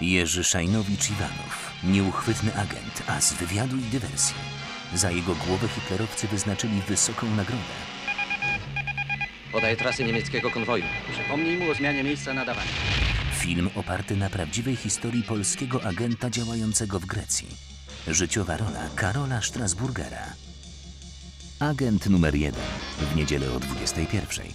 Jerzy Szajnowicz-Iwanow, nieuchwytny agent, a z wywiadu i dywersji. Za jego głowę hitlerowcy wyznaczyli wysoką nagrodę. Podaje trasy niemieckiego konwoju. Przypomnij mu o zmianie miejsca nadawania. Film oparty na prawdziwej historii polskiego agenta działającego w Grecji. Życiowa rola Karola Strasburgera. Agent numer jeden w niedzielę o 21.